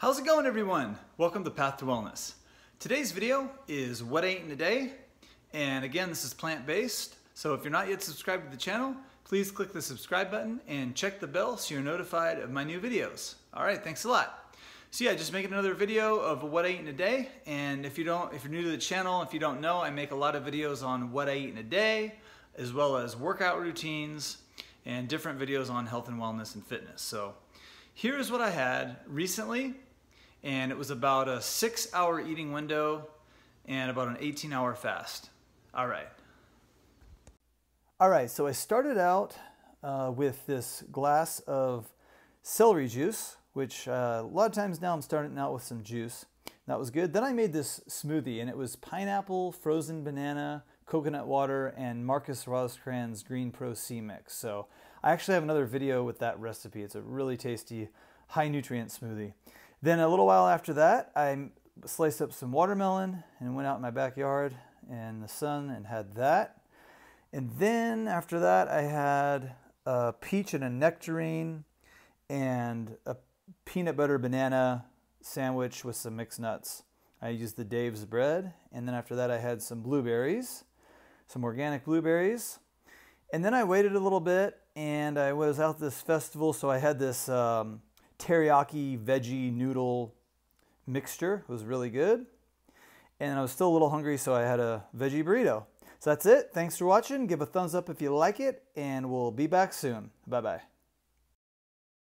How's it going everyone? Welcome to Path to Wellness. Today's video is what I ate in a day. And again, this is plant-based. So if you're not yet subscribed to the channel, please click the subscribe button and check the bell so you're notified of my new videos. All right, thanks a lot. So yeah, just making another video of what I eat in a day. And if you don't, if you're new to the channel, if you don't know, I make a lot of videos on what I eat in a day, as well as workout routines and different videos on health and wellness and fitness. So here's what I had recently, and it was about a six hour eating window and about an 18 hour fast. All right. All right, so I started out uh, with this glass of celery juice, which uh, a lot of times now I'm starting out with some juice. That was good. Then I made this smoothie, and it was pineapple, frozen banana, coconut water, and Markus Rothkranz's Green Pro C mix. So I actually have another video with that recipe. It's a really tasty, high nutrient smoothie. Then a little while after that, I sliced up some watermelon and went out in my backyard in the sun and had that. And then after that, I had a peach and a nectarine and a peanut butter banana sandwich with some mixed nuts. I used the Dave's bread. And then after that, I had some blueberries, some organic blueberries. And then I waited a little bit and I was out this festival, so I had this um, teriyaki veggie noodle mixture. It was really good. And I was still a little hungry, so I had a veggie burrito. So that's it. Thanks for watching. Give a thumbs up if you like it, and we'll be back soon. Bye bye.